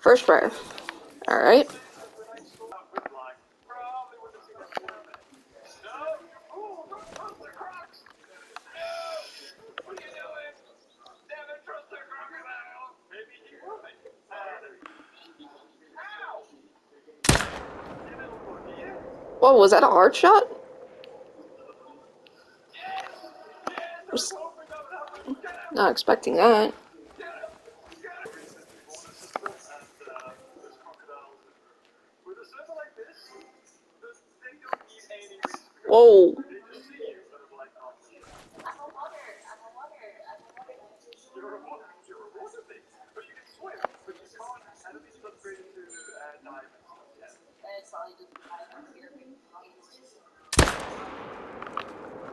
First prayer. Alright. Whoa, was that a hard shot? Not expecting that. Whoa.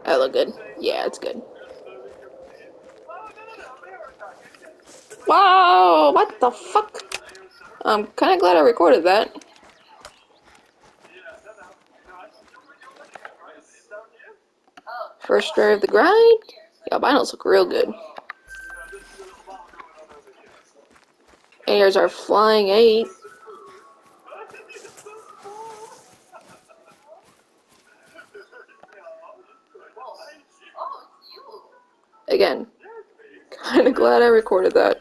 That look good. Yeah, it's good. Wow, what the fuck? I'm kind of glad I recorded that. First try of the grind. The albinos look real good. And here's our flying eight. Again, kind of glad I recorded that.